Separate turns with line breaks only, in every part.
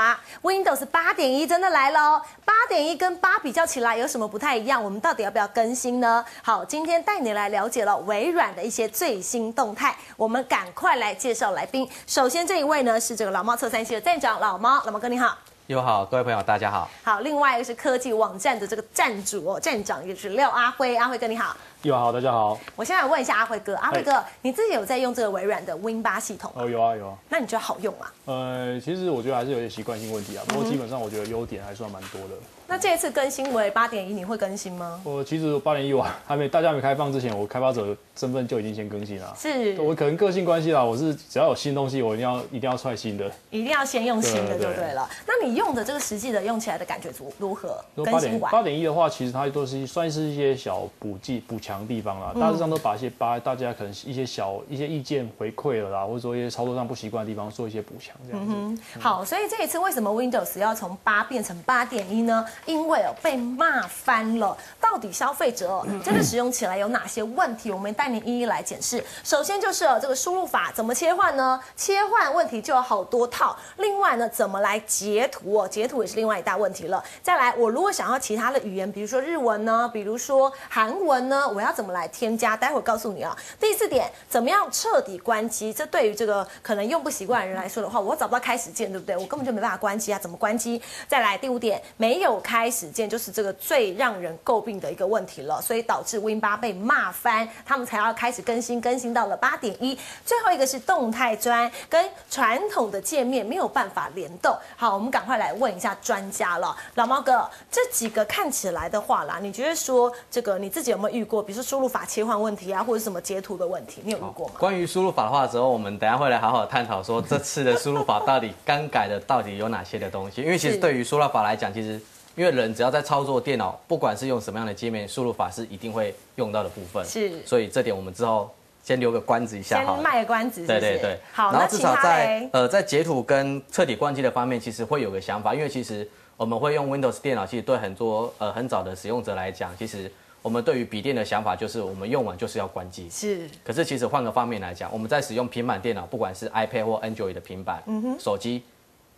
八 Windows 八点一真的来了哦，八点一跟八比较起来有什么不太一样？我们到底要不要更新呢？好，今天带你来了解了微软的一些最新动态，我们赶快来介绍来宾。首先这一位呢是这个老猫测三期的站长老猫，老猫哥你好。
友好，各位朋友大家好。
好，另外一个是科技网站的这个站主哦，站长也是廖阿辉，阿辉哥你好。
友好，大家好。
我现在问一下阿辉哥，阿辉哥，你自己有在用这个微软的 Win 八系统吗？
哦，有啊有啊。
那你觉得好用吗？
呃，其实我觉得还是有些习惯性问题啊，不过基本上我觉得优点还算蛮多的。
那这一次更新为八点一，你会更新吗？
我其实八点一我还没大家没开放之前，我开发者身份就已经先更新了。
是，
我可能个性关系啦，我是只要有新东西，我一定要一定要踹新的，
一定要先用新的就对了。那你用的这个实际的用起来的感觉如如何？
更新完八点一的话，其实它都是算是一些小补剂补强地方啦，大致上都把一些八大家可能一些小一些意见回馈了啦，或者说一些操作上不习惯的地方做一些补强这样子。
好，所以这一次为什么 Windows 要从八变成八点一呢？因为哦被骂翻了，到底消费者真的使用起来有哪些问题？我们带您一一来检视。首先就是这个输入法怎么切换呢？切换问题就有好多套。另外呢，怎么来截图哦？截图也是另外一大问题了。再来，我如果想要其他的语言，比如说日文呢，比如说韩文呢，我要怎么来添加？待会儿告诉你啊。第四点，怎么样彻底关机？这对于这个可能用不习惯的人来说的话，我找不到开始键，对不对？我根本就没办法关机啊，怎么关机？再来第五点，没有开始键就是。这个最让人诟病的一个问题了，所以导致 Win 八被骂翻，他们才要开始更新，更新到了八点一。最后一个是动态砖，跟传统的界面没有办法联动。好，我们赶快来问一下专家了，老猫哥，这几个看起来的话啦，你觉得说这个你自己有没有遇过？比如说输入法切换问题啊，或者什么截图的问题，你有遇过吗？
关于输入法的话，之后我们等下会来好好探讨，说这次的输入法到底刚改的到底有哪些的东西？因为其实对于输入法来讲，其实。因为人只要在操作电脑，不管是用什么样的界面，输入法是一定会用到的部分。
是，
所以这点我们之后先留个关子一下
哈。先卖个关子。对对对。好，
然后至少在呃在截图跟彻底关机的方面，其实会有个想法，因为其实我们会用 Windows 电脑，其实对很多呃很早的使用者来讲，其实我们对于笔电的想法就是我们用完就是要关机。
是。
可是其实换个方面来讲，我们在使用平板电脑，不管是 iPad 或 Android 的平板、手机，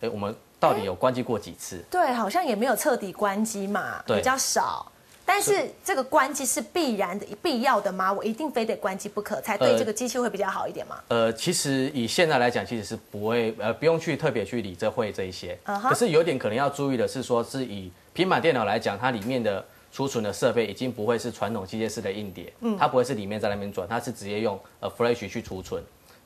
哎，我们。到底有关机过几次？
对，好像也没有彻底关机嘛，比较少。但是这个关机是必然的、必要的吗？我一定非得关机不可，才对这个机器会比较好一点吗？
呃，其实以现在来讲，其实是不会，呃，不用去特别去理这会这一些。可是有点可能要注意的是，说是以平板电脑来讲，它里面的储存的设备已经不会是传统机械式的硬碟，嗯，它不会是里面在那边转，它是直接用呃 Flash 去储存。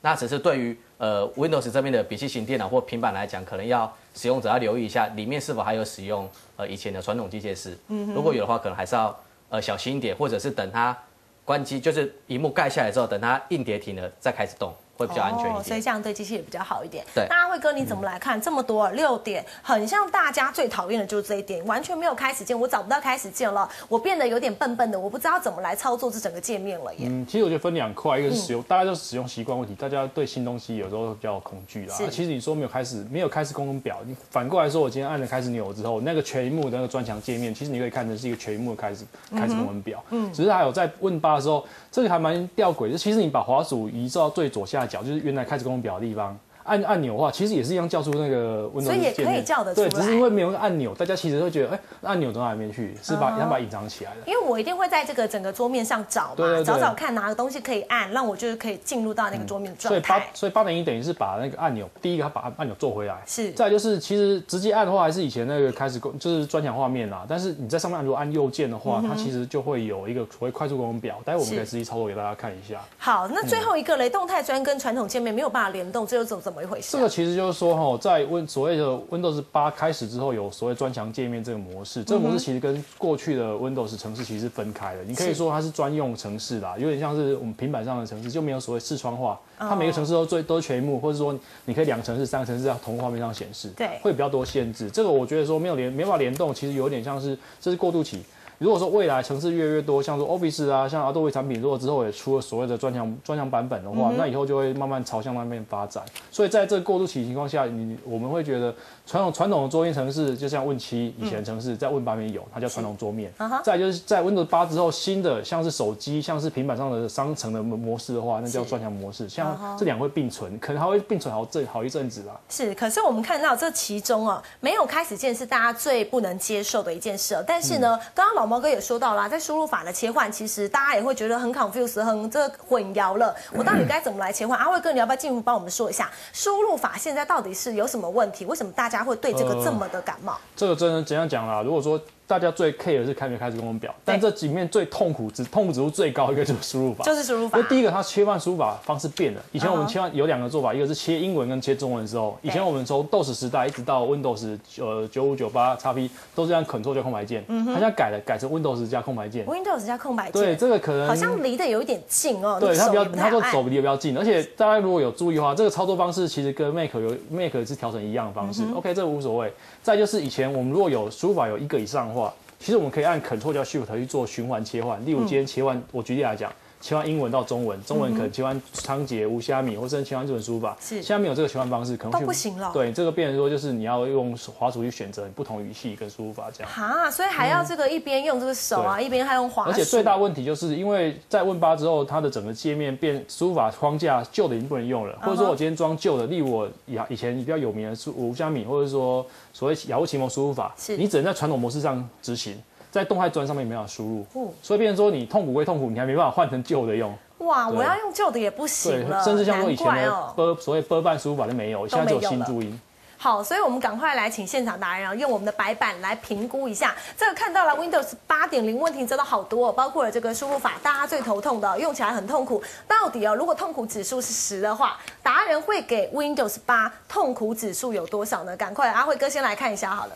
那只是对于呃 Windows 这边的笔记型电脑或平板来讲，可能要使用者要留意一下，里面是否还有使用呃以前的传统机械式。嗯，如果有的话，可能还是要呃小心一点，或者是等它关机，就是荧幕盖下来之后，等它硬碟停了再开始动。会比较安全一点，
所以这样对机器也比较好一点。
对，
那阿慧哥你怎么来看？这么多六点，很像大家最讨厌的就是这一点，完全没有开始键，我找不到开始键了，我变得有点笨笨的，我不知道怎么来操作这整个界面了耶。嗯，
其实我觉得分两块，一个是使用，大家就是使用习惯问题，大家对新东西有时候比较恐惧啦。其实你说没有开始，没有开始功能表，你反过来说，我今天按了开始钮之后，那个全幕的那个专墙界面，其实你可以看成是一个全幕的开始开始功能表。嗯，只是还有在问八的时候，这个还蛮吊诡的，其实你把滑鼠移到最左下角，就是原来开始。功表的地方。按按钮的话，其实也是一样叫出那个 Windows
所以也可以叫得出来。
对，只是因为没有个按钮，大家其实会觉得，哎，按钮走哪里面去？是把它把它隐藏起来了。
因为我一定会在这个整个桌面上找嘛，找找看哪个东西可以按，让我就是可以进入到那个桌面状
态。所以八所以八点一等于是把那个按钮，第一个它把按钮做回来。
是。
再就是其实直接按的话，还是以前那个开始就是专享画面啦。但是你在上面如果按右键的话，它其实就会有一个所谓快速功能表。待会我们可以实际操作给大家看一下。
好，那最后一个雷动态砖跟传统界面没有办法联动，这又怎怎么一回事？
这个其实。就是说哈，在 Win 所谓的 Windows 八开始之后，有所谓专墙界面这个模式。这个模式其实跟过去的 Windows 城市其实是分开的。你可以说它是专用城市啦，有点像是我们平板上的城市，就没有所谓视窗化。它每个城市都最都全幕，或者说你可以两个城市、三个城市在同画面上显示，
对，
会比较多限制。这个我觉得说没有联没法联动，其实有点像是这是过渡期。如果说未来城市越来越多，像说 Office 啊，像 Adobe 产品，如果之后也出了所谓的专项专项版本的话，那以后就会慢慢朝向那边发展。所以在这个过渡期情况下，你我们会觉得传统传统的桌面城市，就像 Win 七以前城市在 Win 八面有，它叫传统桌面。再就是在 Windows 八之后，新的像是手机、像是平板上的商城的模式的话，那叫专项模式。像这两会并存，可能还会并存好阵好一阵子啦。
是，可是我们看到这其中啊，没有开始键是大家最不能接受的一件事。但是呢，刚刚老毛哥也说到了，在输入法的切换，其实大家也会觉得很 confused，很这混淆了。我到底该怎么来切换？阿慧哥，你要不要进一步帮我们说一下输入法现在到底是有什么问题？为什么大家会对这个这么的感冒？
这个真的怎样讲啦？如果说。大家最 care 的是开没开始跟我们表，但这里面最痛苦指痛苦指数最高一个就是输入法，
就是输入法。
因为第一个它切换输入法方式变了，以前我们切换有两个做法，一个是切英文跟切中文的时候，以前我们从 DOS 时代一直到 Windows 呃九五九八 XP 都是按 Ctrl 加空白键，它现在改了，改成 Windows 加空白键。
Windows 加空白键。
对，这个可能
好像离得有一点近哦。
对，它比较，
它
说走离得比较近，而且大家如果有注意的话，这个操作方式其实跟 Mac 有 Mac 是调成一样的方式。OK，这个无所谓。再就是以前我们如果有输入法有一个以上的话。其实我们可以按 Ctrl 加 Shift 去做循环切换。例如今天切换，我举例来讲。切换英文到中文，中文可能切换仓颉、无虾米，或者切换日文输入法。
是，
现在没有这个切换方式，可能
都不行了。
对，这个变成说就是你要用滑鼠去选择不同语系跟输入法这样。
哈，所以还要这个一边用这个手啊，一边还用滑鼠。
而且最大问题就是因为在 Win 八之后，它的整个界面变输入法框架旧的已经不能用了，或者说我今天装旧的，例如我以以前比较有名的是无虾米，或者说所谓雅虎奇摩输入法，你只能在传统模式上执行。在动态砖上面没法输入，所以变成说你痛苦归痛苦，你还没办法换成旧的用。
哇，我要用旧的也不行了，
甚至像说以前的波所谓波半输入法都没有，现在只有新注音。
好，所以我们赶快来请现场达人啊，用我们的白板来评估一下。这个看到了 Windows 八点零问题真的好多，包括了这个输入法，大家最头痛的，用起来很痛苦。到底哦，如果痛苦指数是十的话，达人会给 Windows 八痛苦指数有多少呢？赶快，阿辉哥先来看一下好了。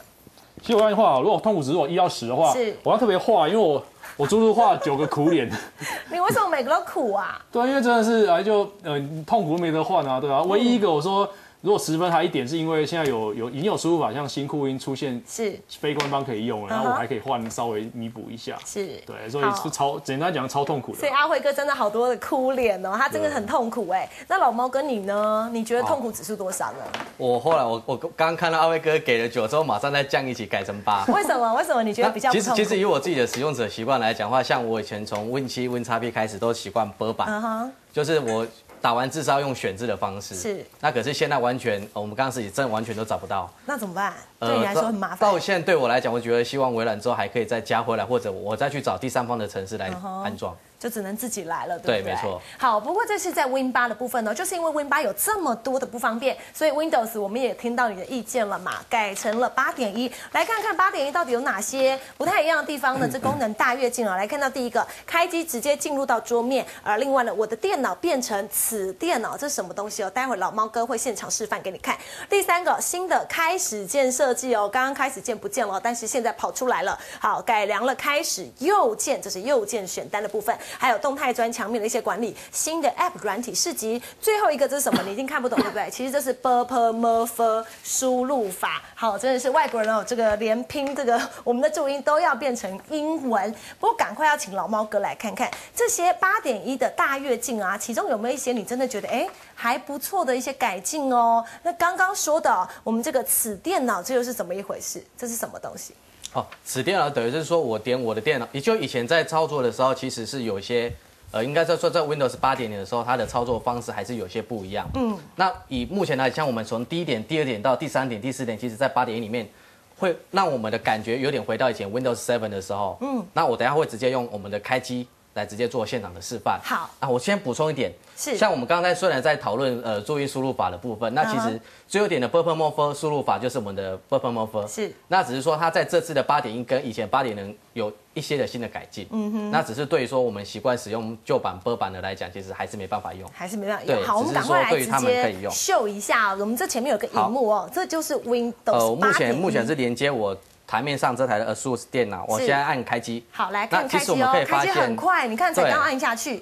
其实我跟你画，如果痛苦指数一到十的话，是我要特别画，因为我我足足画九个苦脸。
你为什么每个都苦啊？
对，因为真的是哎，就呃痛苦都没得换啊，对啊？唯一一个我说。如果十分还一点，是因为现在有有已经有输入法，像新酷音出现
是
非官方可以用了，然后我还可以换稍微弥补一下。
是，
对，所以是超简单讲超痛苦的。
所以阿辉哥真的好多的哭脸哦，他真的很痛苦哎。那老猫跟你呢？你觉得痛苦指数多少呢？
我后来我我刚刚看到阿辉哥给了九之后，马上再降一起改成八。
为什么？为什么你觉得比较？
其实其实以我自己的使用者习惯来讲话，像我以前从 Win 七 Win 叉 P 开始都习惯波版，就是我。打完字是要用选字的方式，
是。
那可是现在完全，我们刚刚自己真的完全都找不到。
那怎么办？对你来说很麻烦。
到现在对我来讲，我觉得希望微软之后还可以再加回来，或者我再去找第三方的城市来安装。
就只能自己来了，对不对？
没错。
好，不过这是在 Win 八的部分呢，就是因为 Win 八有这么多的不方便，所以 Windows 我们也听到你的意见了嘛，改成了八点一。来看看八点一到底有哪些不太一样的地方呢？这功能大跃进啊！来看到第一个，开机直接进入到桌面，而另外呢，我的电脑变成此电脑，这是什么东西哦？待会老猫哥会现场示范给你看。第三个，新的开始键设计哦，刚刚开始键不见了，但是现在跑出来了。好，改良了开始右键，这是右键选单的部分，还有动态砖。墙面的一些管理，新的 App 软体市集，最后一个这是什么？你一定看不懂，对不对？其实这是 b p m f 输入法。好，真的是外国人哦，这个连拼这个我们的注音都要变成英文。不过赶快要请老猫哥来看看这些八点一的大跃进啊，其中有没有一些你真的觉得哎还不错的一些改进哦？那刚刚说的我们这个此电脑，这又是怎么一回事？这是什么东西？
哦，此电脑等于是说我点我的电脑，也就以前在操作的时候，其实是有一些。呃，应该在说在 Windows 八点零的时候，它的操作方式还是有些不一样。嗯，那以目前来讲，我们从第一点、第二点到第三点、第四点，其实在八点一里面，会让我们的感觉有点回到以前 Windows Seven 的时候。嗯，那我等下会直接用我们的开机来直接做现场的示范。
好，
啊，我先补充一点，是。像我们刚才虽然在讨论呃注意输入法的部分，那其实最后点的 b u r p l e m o r p h 输入法就是我们的 b u r p l e m o r p h
是，
那只是说它在这次的八点一跟以前八点零有。一些的新的改进，嗯哼，那只是对于说我们习惯使用旧版、波版的来讲，其实还是没办法用，
还是没办法用。好，我们赶快来直接秀一下，我们这前面有个荧幕哦，这就是 Windows 呃，
目前目前是连接我台面上这台的 ASUS 电脑，我现在按开机。
好，来看开机哦，开机很快，你看才刚按下去。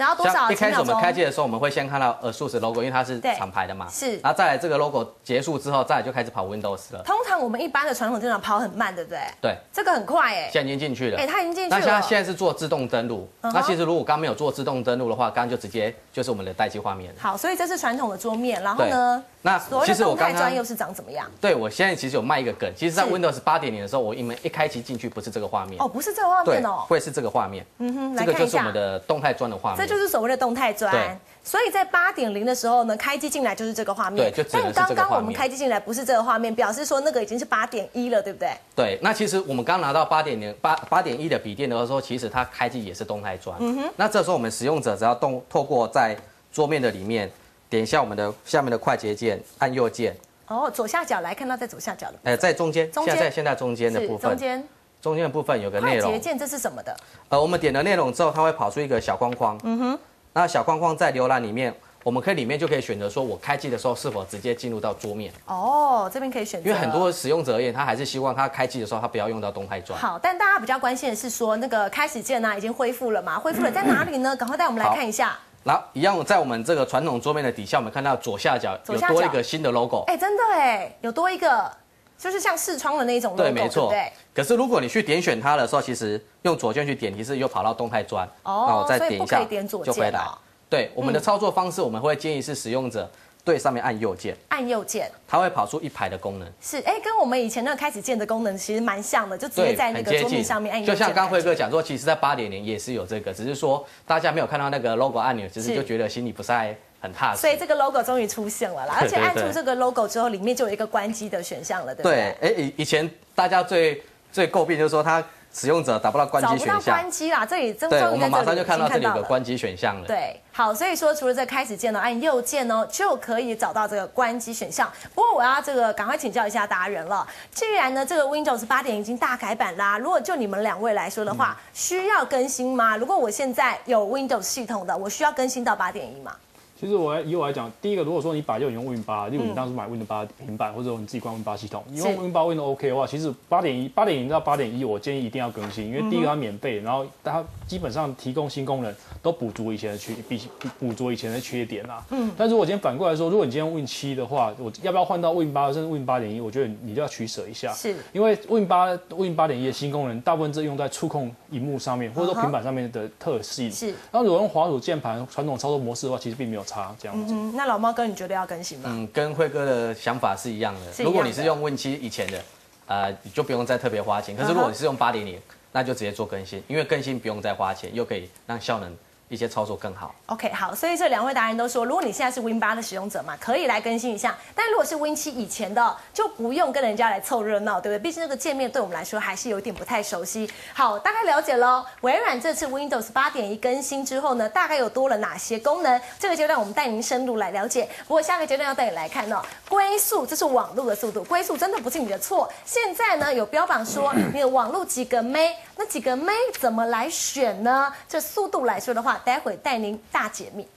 只要多少？
一开始我们开机的时候，我们会先看到 ASUS logo，因为它是厂牌的嘛。
是。
然后再来这个 logo 结束之后，再来就开始跑 Windows 了。
通常我们一般的传统电脑跑很慢，对不对？
对。
这个很快哎。
现在已经进去了。
哎，它已经进去了。
那现在现在是做自动登录。那其实如果刚没有做自动登录的话，刚刚就直接就是我们的待机画面。
好，所以这是传统的桌面，然后呢？
那其实我刚
刚又是长怎么样？
对，我现在其实有卖一个梗，其实，在 Windows 八点零的时候，我因为一开机进去不是这个画面
哦，不是这个画面哦，
会是这个画面。嗯哼，这个就是我们的动态砖的画面。
这就是所谓的动态砖。所以在八点零的时候呢，开机进来就是这个画面。
对，就但
刚刚我们开机进来不是这个画面，表示说那个已经是八点一了，对不对？
对，那其实我们刚拿到八点零八八点一的笔电的时候，其实它开机也是动态砖。嗯哼。那这时候我们使用者只要动透过在桌面的里面。点一下我们的下面的快捷键，按右键。
哦，左下角来看到在左下角的。
哎，在中间，现在现在中间的部分。
中间。
中间的部分有个内容。
快捷键这是什么的？
呃，我们点了内容之后，它会跑出一个小框框。嗯哼。那小框框在浏览里面，我们可以里面就可以选择说，我开机的时候是否直接进入到桌面。
哦，这边可以选择。
因为很多使用者而言，他还是希望他开机的时候他不要用到动态砖。
好，但大家比较关心的是说，那个开始键呢已经恢复了嘛？恢复了在哪里呢？赶快带我们来看一下。
然后一样，在我们这个传统桌面的底下，我们看到左下角有多一个新的 logo。
哎，真的哎，有多一个，就是像视窗的那种 logo，
对，没错。
对。
可是如果你去点选它的时候，其实用左键去点，其实又跑到动态砖。哦。那我再点一下，就回来。对，我们的操作方式，我们会建议是使用者。对，上面按右键，
按右键，
它会跑出一排的功能。
是，哎，跟我们以前那个开始键的功能其实蛮像的，就直接在那个桌面上面按右
键。就像刚辉哥讲说，其实在八点零也是有这个，只是说大家没有看到那个 logo 按钮，只是就觉得心里不太很踏实。
所以这个 logo 终于出现了啦，而且按出这个 logo 之后，里面就有一个关机的选项了，对不对？
对，哎，以以前大家最最诟病就是说它。使用者打不到关机选项，找不
到关机啦，这里
对，我们马上就看到这里有个关机选项了。
对，好，所以说除了这开始键呢，按右键哦，就可以找到这个关机选项。不过我要这个赶快请教一下达人了，既然呢这个 Windows 八点已经大改版啦，如果就你们两位来说的话，需要更新吗？如果我现在有 Windows 系统的，我需要更新到八点一吗？
其实我以我来讲，第一个，如果说你把用用 Win 八，例如你当时买 Win 八平板，或者你自己关 Win 八系统，你用 Win 八 Win 都 OK 的话，其实八点一八点零到八点一，我建议一定要更新，因为第一个它免费，然后它基本上提供新功能都补足以前的缺，比补足以前的缺点啊。嗯。但是我今天反过来说，如果你今天用 Win 七的话，我要不要换到 Win 八甚至 Win 八点一？我觉得你就要取舍一下。
是。
因为 Win 八 Win 八点一的新功能，大部分是用在触控荧幕上面，或者说平板上面的特性。
是。
然后如果用滑鼠键盘传统操作模式的话，其实并没有差这样子。
那老猫哥，你觉得要更新吗？嗯，
跟辉哥的想法是一样的。如果你是用 Win 七以前的，呃，你就不用再特别花钱。可是如果你是用八点零，那就直接做更新，因为更新不用再花钱，又可以让效能。一些操作更好。
OK，好，所以这两位达人都说，如果你现在是 Win 八的使用者嘛，可以来更新一下。但如果是 Win 七以前的，就不用跟人家来凑热闹，对不对？毕竟那个界面对我们来说还是有点不太熟悉。好，大概了解喽。微软这次 Windows 八点一更新之后呢，大概有多了哪些功能？这个阶段我们带您深入来了解。不过下个阶段要带你来看哦，龟速，这是网络的速度，龟速真的不是你的错。现在呢有标榜说 你的网络几个 M，这几个妹怎么来选呢？这速度来说的话待会带您大解密。